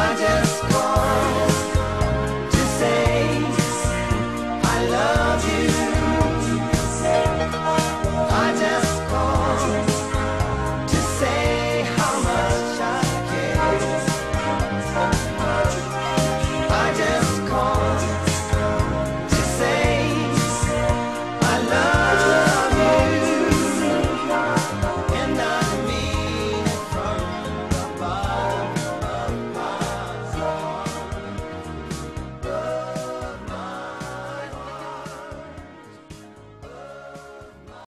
I just